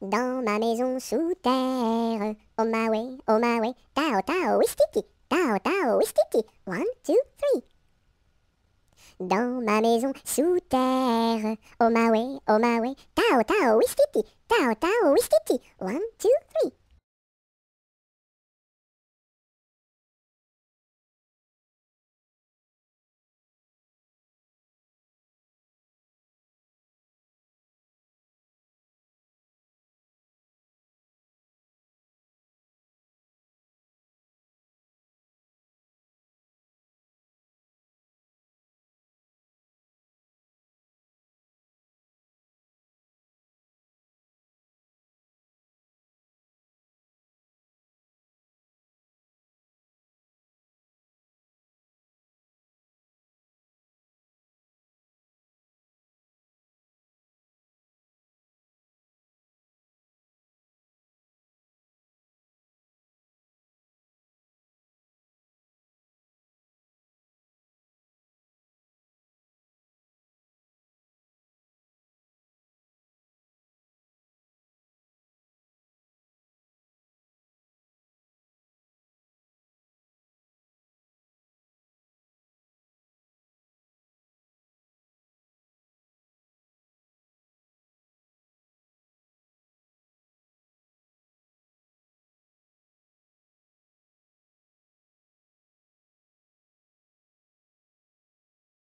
Dans ma maison sous terre, oh my way, oh my way, tao tao wistiti, tao tao wistiti, one, two, three. Dans ma maison sous terre, oh my way, oh my way, tao tao wistiti, tao tao wistiti, one, two, three.